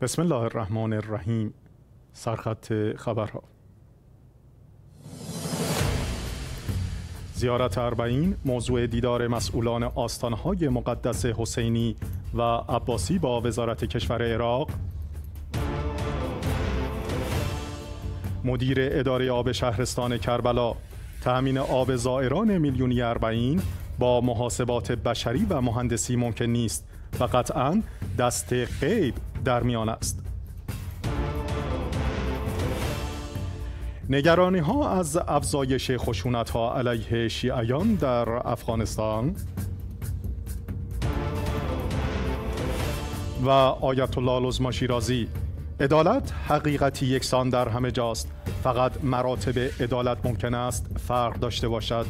بسم الله الرحمن الرحیم سرخط خبرها زیارت اربعین موضوع دیدار مسئولان آستانهای مقدس حسینی و عباسی با وزارت کشور عراق مدیر اداره آب شهرستان کربلا تأمین آب زائران میلیونی اربعین با محاسبات بشری و مهندسی ممکن نیست و قطعا دست غیب در میان است. نگرانی ها از افزایش خشونت ها علیه شیعیان در افغانستان و آیت الله لزما شیرازی. عدالت حقیقتی یکسان در همه جاست. فقط مراتب عدالت ممکن است فرق داشته باشد.